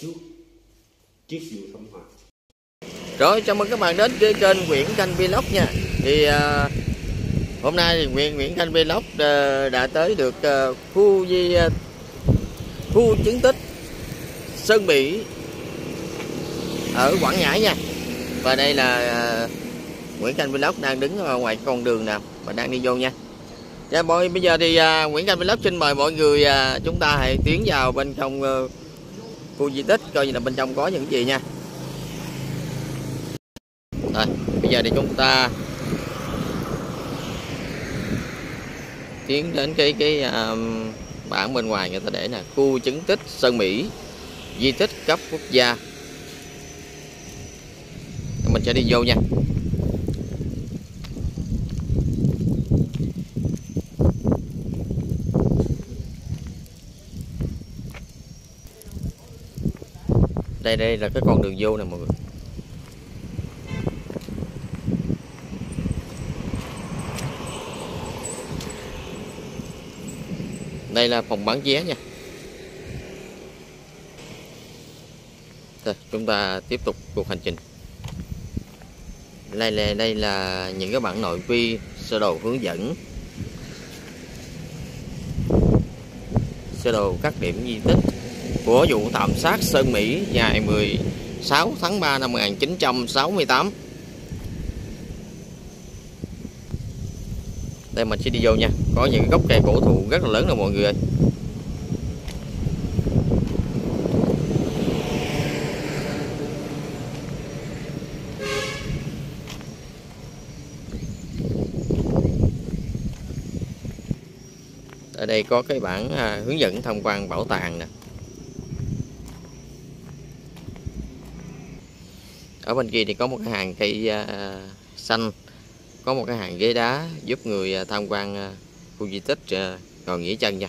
trước chiếc dù thâm hòa Rồi chào mừng các bạn đến với kênh Nguyễn Thanh Vlog nha. Thì à, hôm nay thì Nguyễn Nguyễn Thanh Vlog à, đã tới được à, khu di à, khu chứng tích Sơn Mỹ ở Quảng Ngãi nha. Và đây là à, Nguyễn Thanh Vlog đang đứng ở ngoài con đường nè và đang đi vô nha. Dạ mọi bây giờ thì à, Nguyễn Thanh Vlog xin mời mọi người à, chúng ta hãy tiến vào bên trong à, khu di tích coi như là bên trong có những gì nha. Rồi, bây giờ thì chúng ta tiến đến cái cái um, bảng bên ngoài người ta để là khu chứng tích Sơn Mỹ di tích cấp quốc gia. Mình sẽ đi vô nha. Đây đây là cái con đường vô nè mọi người. Đây là phòng bán vé nha. Rồi, chúng ta tiếp tục cuộc hành trình. Đây là đây là những cái bản nội quy sơ đồ hướng dẫn. Sơ đồ các điểm di tích của vụ thảm sát Sơn Mỹ ngày 16 tháng 3 năm 1968 đây mình sẽ đi vô nha. Có những gốc cây cổ thụ rất là lớn rồi mọi người ơi. Ở đây có cái bản à, hướng dẫn tham quan bảo tàng nè. Ở bên kia thì có một cái hàng cây à, xanh, có một cái hàng ghế đá giúp người à, tham quan à, khu di tích ngồi nghỉ chân nha.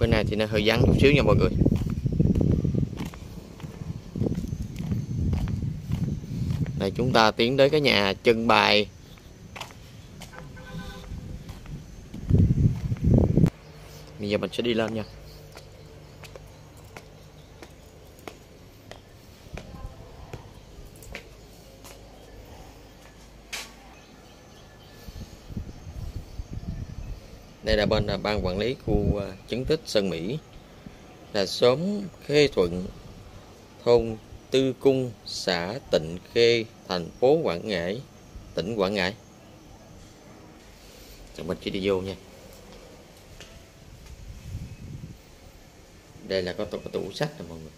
Bên này thì nó hơi vắng chút xíu nha mọi người. Này chúng ta tiến tới cái nhà trưng bày. Bây giờ mình sẽ đi lên nha. Đây là bên là ban quản lý khu à, chứng tích Sơn Mỹ. Là xóm Khê Thuận thôn Tư Cung xã Tịnh Khê thành phố Quảng Ngãi tỉnh Quảng Ngãi. Rồi mình chỉ đi vô nha. Đây là có tủ, có tủ sách nè mọi người.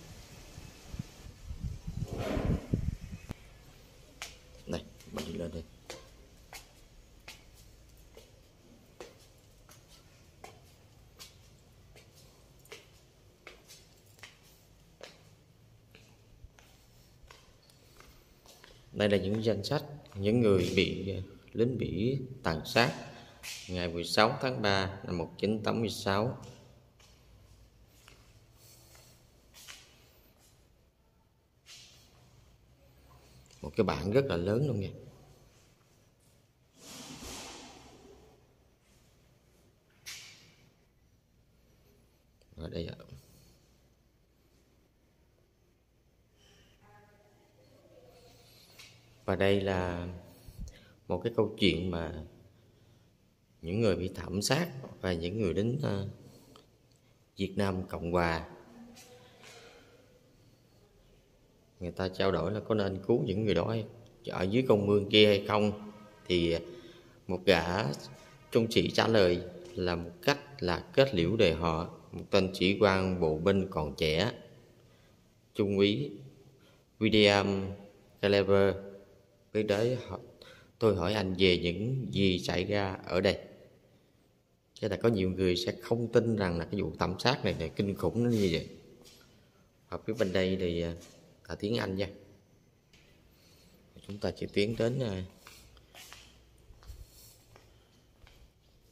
Này mình đi lên đây. Đây là những danh sách những người bị ờ, lính Mỹ tàn sát ngày 16 tháng 3 năm 1986 một cái bảng rất là lớn luôn nha. Ở đây ạ. Và đây là một cái câu chuyện mà những người bị thảm sát và những người đến ờ, Việt Nam Cộng Hòa. Người ta trao đổi là có nên cứu những người đó hay ở dưới con mương kia hay không? Thì một gã trung sĩ trả lời là một cách là kết liễu đề họ. Một tên chỉ quan bộ binh còn trẻ, trung úy William Caliber biết đấy tôi hỏi anh về những gì xảy ra ở đây. Chứ là có nhiều người sẽ không tin rằng là cái vụ thảm sát này là kinh khủng nó như vậy. Ở phía bên đây thì à, là tiếng Anh nha. Chúng ta chỉ tiến đến à,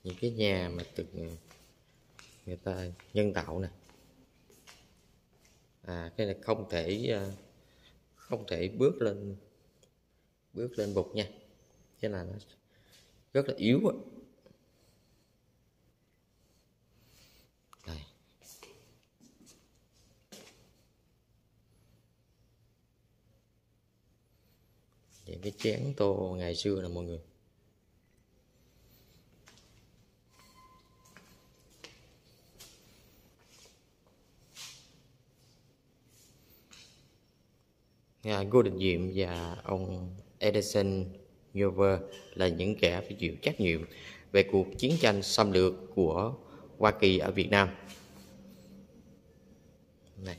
những cái nhà mà từ à, người ta nhân tạo nè. À cái này không thể không thể bước lên bước lên bục nha. Thế là nó rất là yếu Đây. những cái chén tô ngày xưa là mọi người. À, Ngô Đình Diệm và ông Edison Hoover là những kẻ phải chịu trách nhiệm về cuộc chiến tranh xâm lược của Hoa Kỳ ở Việt Nam. Này,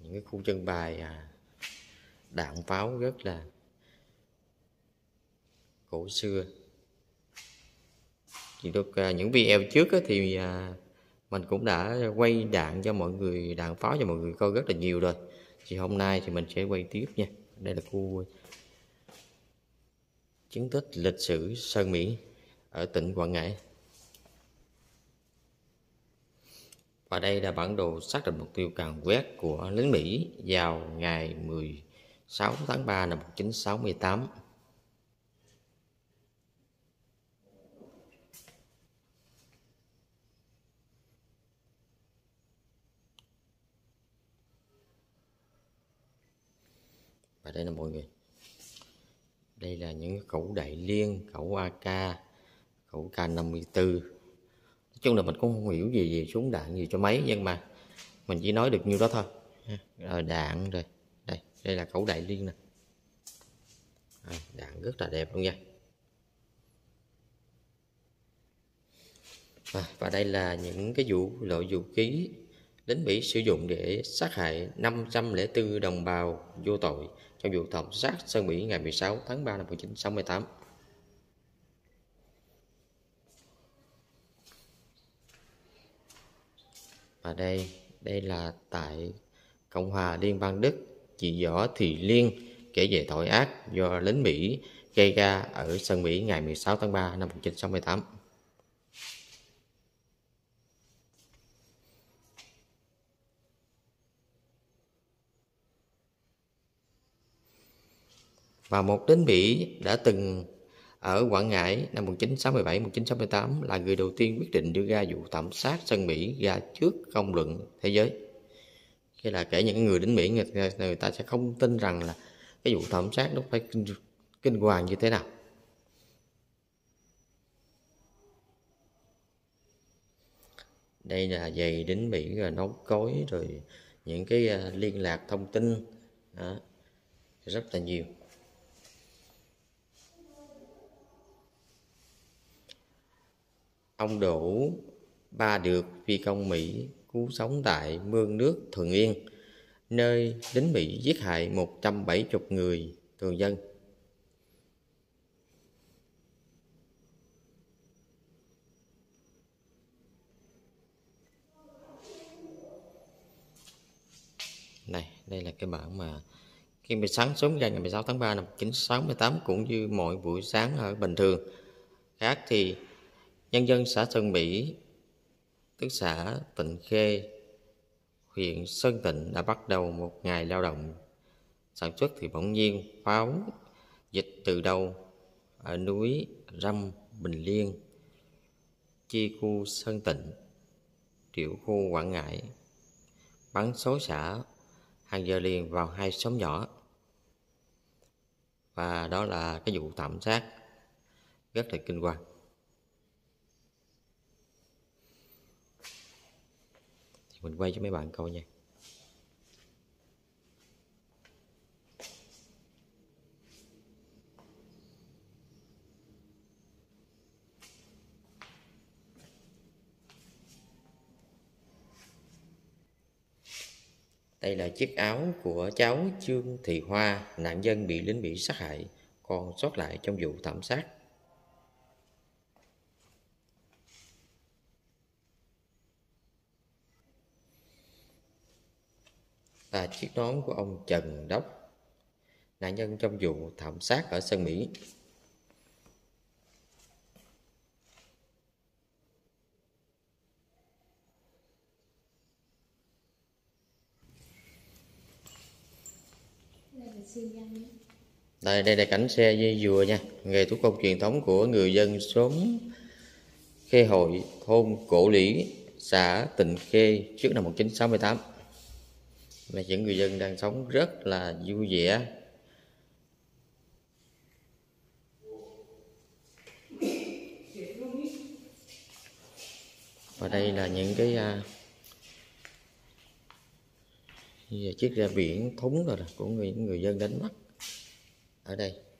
những cái khu trưng bày à, đạn pháo rất là cổ xưa. Thì được à, những video trước á, thì à, mình cũng đã quay đạn cho mọi người đạn pháo cho mọi người coi rất là nhiều rồi thì hôm nay thì mình sẽ quay tiếp nha đây là khu chứng tích lịch sử Sơn Mỹ ở tỉnh Quảng Ngãi. Và đây là bản đồ xác định mục tiêu càn quét của lính Mỹ vào ngày 16 tháng 3 năm 1968 đây là mọi người. Đây là những khẩu đại liên khẩu AK khẩu K54 nói chung là mình cũng không hiểu gì về súng đạn gì cho mấy nhưng mà mình chỉ nói được nhiêu đó thôi. Rồi đạn rồi. Đây đây là khẩu đại liên nè. À, đạn rất là đẹp luôn nha. À, và đây là những cái vụ loại vũ khí lính Mỹ sử dụng để sát hại 504 đồng bào vô tội trong vụ thảm sát Sơn Mỹ ngày 16 tháng 3 năm 1968. Và đây, đây là tại Cộng hòa Liên bang Đức, chị Võ Thị Liên kể về tội ác do lính Mỹ gây ra ở Sơn Mỹ ngày 16 tháng 3 năm 1968. Và một lính Mỹ đã từng ở Quảng Ngãi năm 1967-1968 là người đầu tiên quyết định đưa ra vụ thảm sát sân Mỹ ra trước công luận thế giới. Khi là kể những người đến Mỹ người, người ta sẽ không tin rằng là cái vụ thảm sát nó phải kinh, kinh hoàng như thế nào. Đây là giày đến Mỹ rồi nấu cối rồi những cái à, liên lạc thông tin đó, rất là nhiều. Ông Đỗ Ba Được phi công Mỹ cứu sống tại mương nước Thuận Yên, nơi lính Mỹ giết hại 170 người thường dân. Này, đây là cái bản mà khi mình sáng sớm ra ngày 16 tháng 3 năm 1968 cũng như mọi buổi sáng ở bình thường khác thì nhân dân xã Sơn Mỹ, tức xã Tịnh Khê, huyện Sơn Tịnh đã bắt đầu một ngày lao động sản xuất thì bỗng nhiên pháo dịch từ đâu ở núi Râm, Bình Liên, chi khu Sơn Tịnh, tiểu khu Quảng Ngãi, bắn số xã hàng giờ liền vào hai xóm nhỏ. Và đó là cái vụ thảm sát rất là kinh hoàng. Mình quay cho mấy bạn coi nha Đây là chiếc áo của cháu Trương Thị Hoa, nạn nhân bị lính Mỹ sát hại, còn sót lại trong vụ thảm sát. Là chiếc nón của ông Trần Đốc, nạn nhân trong vụ thảm sát ở sân Mỹ. Đây, đây là cảnh xe dây dừa nha, nghề thủ công truyền thống của người dân xóm Khê Hội, thôn Cổ Lý, xã Tịnh Khê trước năm 1968 là những người dân đang sống rất là vui vẻ. Và đây là những cái à, chiếc ra biển thúng rồi, rồi của người người dân đánh bắt ở đây.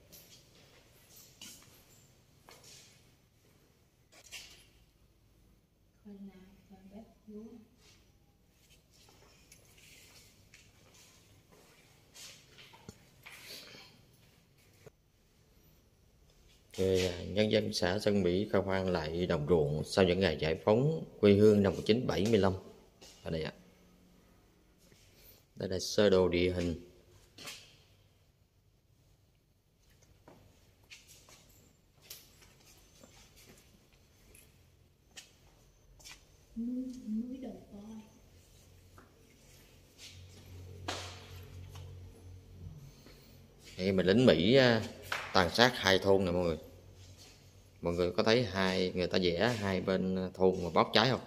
Nhân dân xã Sơn Mỹ khai hoang lại đồng ruộng sau những ngày giải phóng quê hương năm 1975 ở đây ạ. Đây là sơ đồ địa hình núi đầu voi Đây mà lính Mỹ à, tàn sát hai thôn nè mọi người. Mọi người có thấy hai, người ta vẽ hai bên thôn mà bóp cháy không?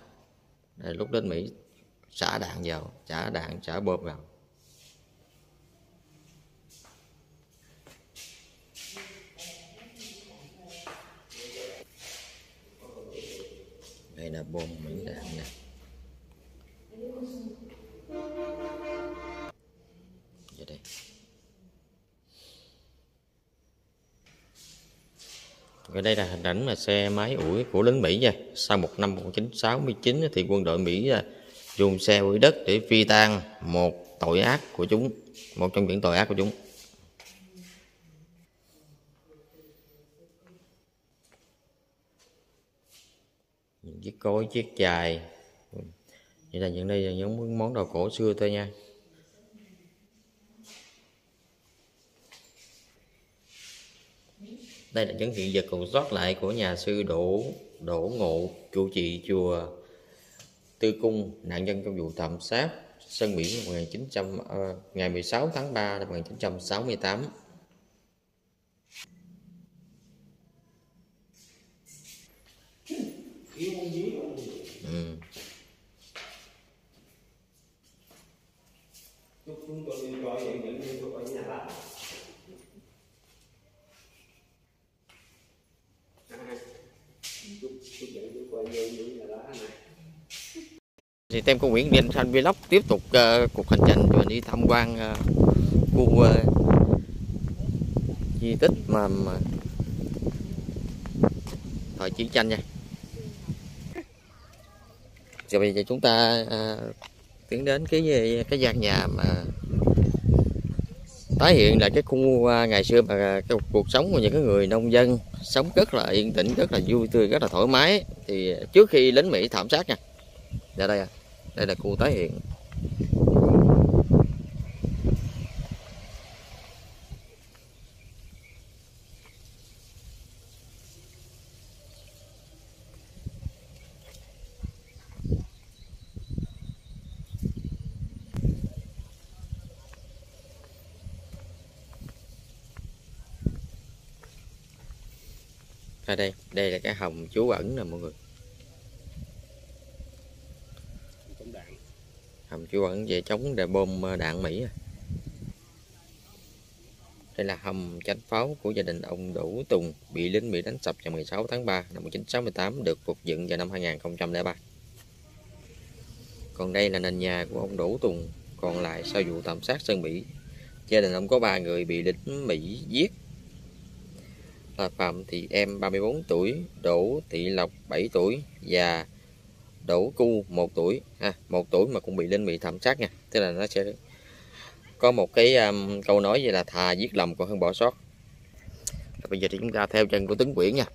Để lúc đến Mỹ, xả đạn vào, xả đạn, xả bơm vào. Đây là bom Mỹ đạn nè. Ở đây là hình ảnh mà xe máy ủi của lính Mỹ nha. Sau một năm 1969 thì quân đội Mỹ à, dùng xe ủi đất để phi tan một tội ác của chúng, một trong những tội ác của chúng. Những chiếc cối, chiếc chài. Vậy là những đây là những món đồ cổ xưa thôi nha. Đây là những hiện vật còn sót lại của nhà sư Đỗ Đỗ Ngộ, trụ trì chùa Tư Cung, nạn nhân trong vụ thảm sát Sơn Mỹ 1900 uh, ngày 16 tháng 3 năm 1968. Ừ. Chúc chúng tôi đi coi những những như tôi ở nhà lá. À, chúc chúc dẫn tôi coi như những nhà lá này. Thì tem của Nguyễn Đình Thanh Vlog tiếp tục uh, cuộc hành trình và đi tham quan uh, khu uh, di tích mà, mà thời chiến tranh nha. Rồi bây giờ chúng ta uh, tiến đến cái cái gian nhà mà tái hiện lại cái khu uh, ngày xưa mà cái cuộc sống của những cái người nông dân sống rất là yên tĩnh rất là vui tươi rất là thoải mái. Thì trước khi lính Mỹ thảm sát nha. Ra đây à đây là cua tái hiện. Ở đây đây là cái hồng chú ẩn nè mọi người Chống đạn hầm trú ẩn về chống đề bom ờ, đạn Mỹ. À. Đây là hầm tránh pháo của gia đình ông Đỗ Tùng bị lính Mỹ đánh sập vào 16 tháng 3 năm 1968 được phục dựng vào năm 2003. Còn đây là nền nhà của ông Đỗ Tùng còn lại sau vụ tạm sát Sơn Mỹ. Gia đình ông có ba người bị lính Mỹ giết là Phạm Thị Em 34 tuổi, Đỗ Thị Lộc 7 tuổi và đổ Cu một tuổi ha, à, một tuổi mà cũng bị lính Mỹ thảm sát nha. Tức là nó sẽ có một cái um, câu nói vậy là thà giết lầm còn hơn bỏ sót. Rồi bây giờ thì chúng ta theo chân của tướng Quyển nha.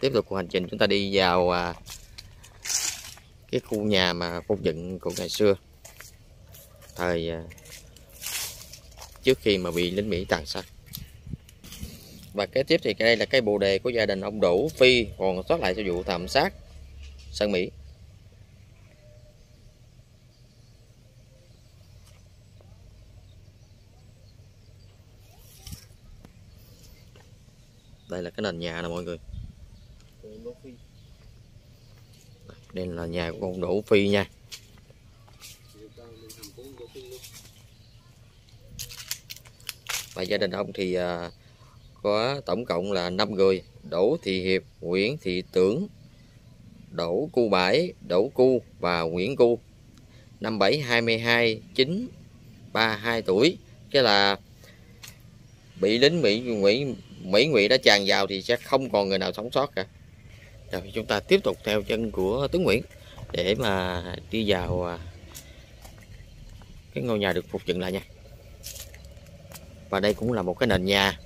Tiếp tục cuộc hành trình chúng ta đi vào à, cái khu nhà mà phục dựng của ngày xưa. Thời à, trước khi mà bị lính Mỹ tàn sát. Và kế tiếp thì đây là cây bồ đề của gia đình ông Đỗ Phi còn sót lại sau vụ thảm sát Sơn Mỹ. Đây là cái nền nhà nè mọi người. Đây là nhà của ông Đỗ Phi nha. và gia đình ông thì uh, có tổng cộng là 5 người Đỗ Thị Hiệp Nguyễn Thị Tưởng Đỗ Cu Bãi, Đỗ Cu và Nguyễn Cu. Năm 7 22 9 32 tuổi. Cái là bị lính Mỹ Mỹ Mỹ Ngụy đã tràn vào thì sẽ không còn người nào sống sót cả. Rồi chúng ta tiếp tục theo chân của tướng Nguyễn để mà đi vào à, cái ngôi nhà được phục dựng lại nha. Và đây cũng là một cái nền nhà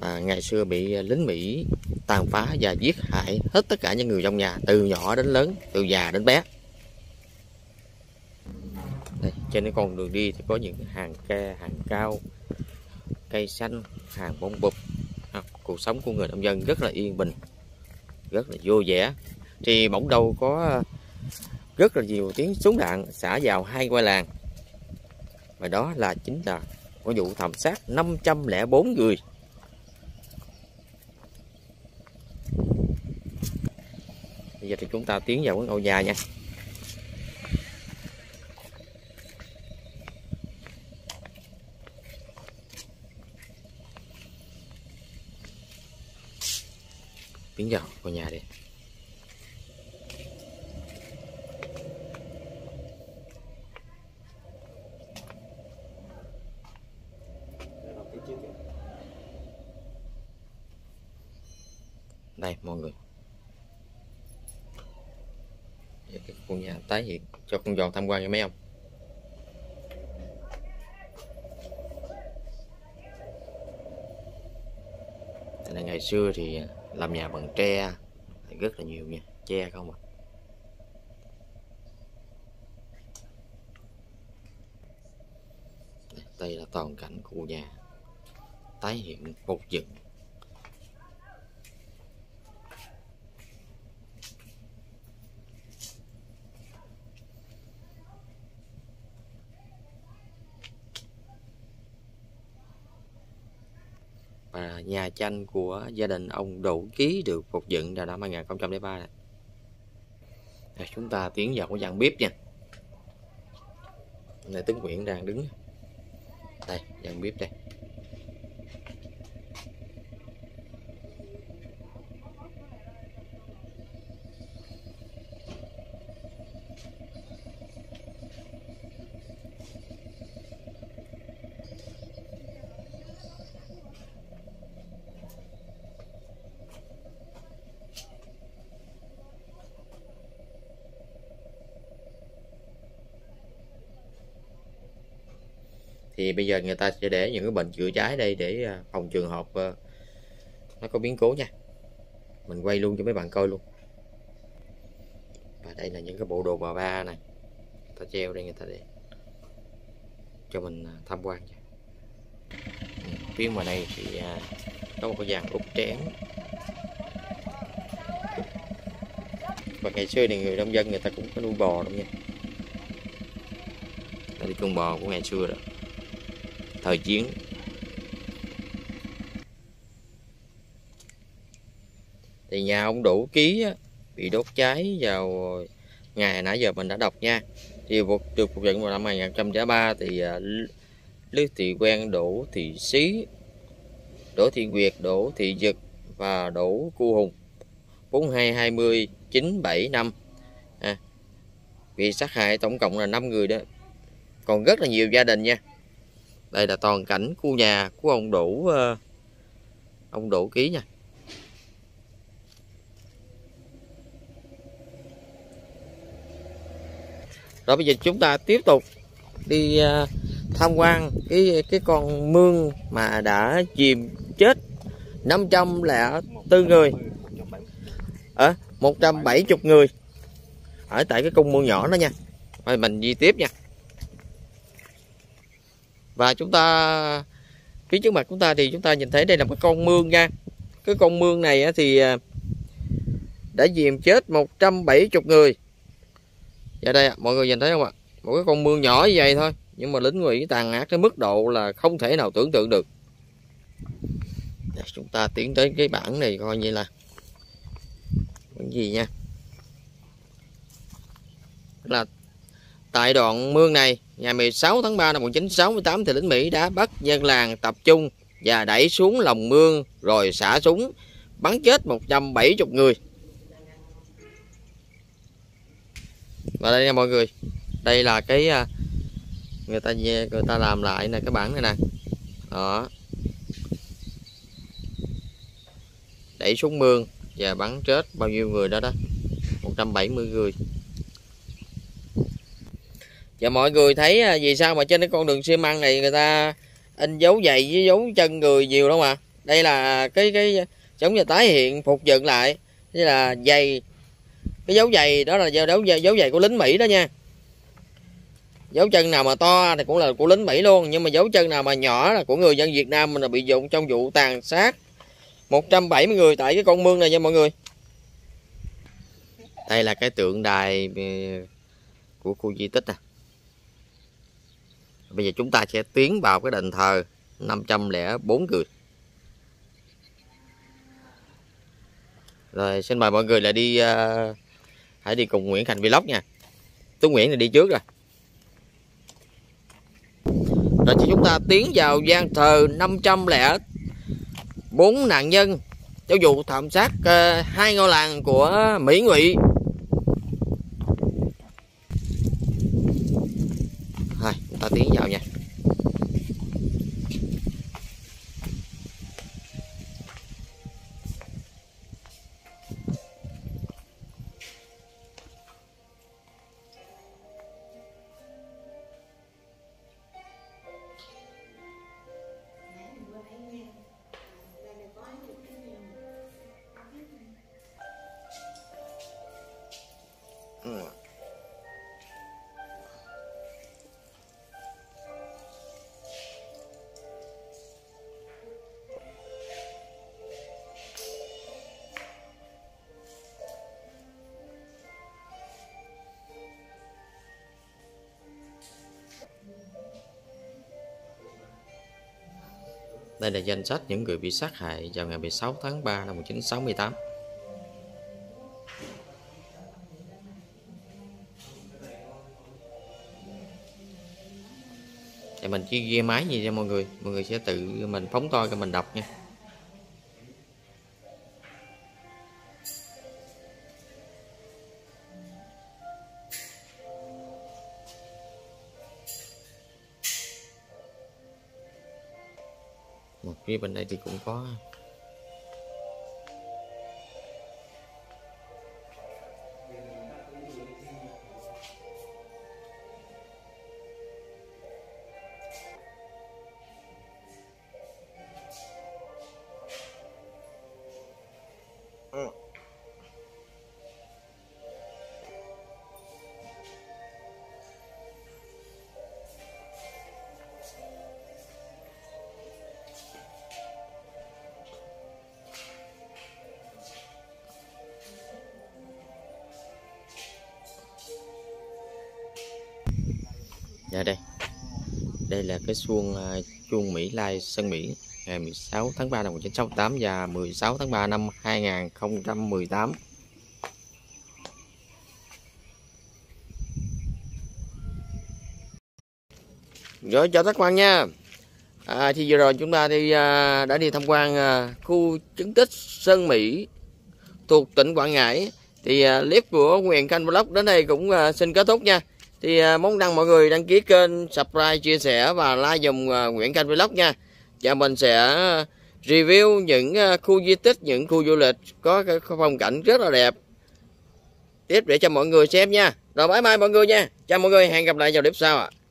à, ngày xưa bị lính Mỹ tàn phá và giết hại hết tất cả những người trong nhà từ nhỏ đến lớn từ già đến bé. Đây, trên cái con đường đi thì có những hàng ke hàng cao cây xanh hàng bông bụp. À, cuộc sống của người nông dân rất là yên bình rất là vui vẻ. Thì bỗng đâu có à, rất là nhiều tiếng súng đạn xả vào hai quay làng. Và đó là chính là có vụ thảm sát 504 người bây giờ thì chúng ta tiến vào cái ngôi nhà nha. Tiến vào ngôi nhà đi. Đây, mọi người cái khu nhà tái hiện, cho con giòn tham quan cho mấy ông. Là ngày xưa thì làm nhà bằng tre rất là nhiều nha tre không à. Đây là toàn cảnh khu nhà tái hiện phục dựng và nhà tranh của gia đình ông Đỗ Ký được phục dựng vào năm 2003 này. Rồi, chúng ta tiến vào cái gian bếp nha. Này tướng Nguyễn đang đứng. Đây gian bếp đây. Thì bây giờ người ta sẽ để những cái bệnh chữa cháy đây để à, phòng trường hợp ờ, nó có biến cố nha. Mình quay luôn cho mấy bạn coi luôn. Và đây là những cái bộ đồ bà ba này. Ta treo đây, người ta để cho mình à, tham quan nha. Phía ngoài này thì à, có một cái dàn úp trén và ngày xưa thì người nông dân người ta cũng có nuôi bò đúng nha. Đây là con bò của ngày xưa rồi thời chiến. Thì nhà ông đủ ký á, bị đốt cháy vào ngày nãy giờ mình đã đọc nha. Thì được phục dựng vào năm 2003 thì à, uh, Lư Thị Quen Đỗ Thị Xí Đỗ Thị Nguyệt Đỗ Thị Dực và Đỗ Cu Hùng. 4220 975 à, bị sát hại tổng cộng là 5 người đó. Còn rất là nhiều gia đình nha đây là toàn cảnh khu nhà của ông đủ ờ, ông đủ ký nha. Rồi bây giờ chúng ta tiếp tục đi ờ, tham quan cái cái con mương mà đã chìm chết 504 người. Ở à, 170 người ở tại cái cung mương nhỏ đó nha. Rồi mình đi tiếp nha và chúng ta, phía trước mặt chúng ta thì chúng ta nhìn thấy đây là một con mương nha. Cái con mương này thì à, đã dìm chết 170 người. Và đây mọi người nhìn thấy không ạ? Một cái con mương nhỏ như vậy thôi, nhưng mà lính ngụy tàn ác cái mức độ là không thể nào tưởng tượng được. Để chúng ta tiến tới cái bảng này coi như là cái gì nha. Là tại đoạn mương này ngày 16 tháng 3 năm 1968 thì lính Mỹ đã bắt dân làng tập trung và đẩy xuống lòng mương rồi xả súng, bắn chết 170 người. Và đây nha mọi người, đây là cái à, người ta người ta làm lại nè, cái bản này nè. Đó. Đẩy xuống mương và bắn chết bao nhiêu người đó đó? 170 người và mọi người thấy à, vì sao mà trên cái con đường xi măng này người ta in dấu giày với dấu chân người nhiều đâu mà đây là cái cái giống như tái hiện, phục dựng lại. Như là giày. Cái dấu giày đó là dấu dấu giày của lính Mỹ đó nha. Dấu chân nào mà to thì cũng là của lính Mỹ luôn, nhưng mà dấu chân nào mà nhỏ là của người dân Việt Nam mình là bị dụng trong vụ tàn sát 170 người tại cái con mương này nha mọi người. Đây là cái tượng đài ừ, của khu di tích nè bây giờ chúng ta sẽ tiến vào cái đền thờ 504 người. Rồi xin mời mọi người là đi uh, hãy đi cùng Nguyễn Thành Vlog nha. Tú Nguyễn thì đi trước rồi. Rồi thì chúng ta tiến vào gian thờ 504 nạn nhân. Trong vụ thảm sát uh, hai ngôi làng của Mỹ Ngụy. Rồi, tiếng ta tiến vào nha. Đây là danh sách những người bị sát hại vào ngày 16 tháng 3 năm 1968. Thì mình chỉ ghi máy gì cho mọi người, mọi người sẽ tự mình phóng to cho mình đọc nha. Một phía bên đây thì cũng có Đây là cái xuông uh, à, chuông Mỹ Lai Sơn Mỹ Ngày 16 tháng 3 năm 1968 Và 16 tháng 3 năm 2018 Rồi chào các bạn nha. À, Thì vừa rồi chúng ta đi uh, đã đi tham quan uh, khu chứng tích Sơn Mỹ thuộc tỉnh Quảng Ngãi. Thì uh, clip của Nguyễn Khanh Vlog đến đây cũng uh, xin kết thúc nha thì à, mong rằng mọi người đăng ký kênh, subscribe, chia sẻ và like dùm à, Nguyễn Canh Vlog nha. Và mình sẽ review những à, khu di tích, những khu du lịch có phong cảnh rất là đẹp. Tiếp để cho mọi người xem nha. Rồi, bye bye mọi người nha. Chào mọi người, hẹn gặp lại vào clip sau ạ. à.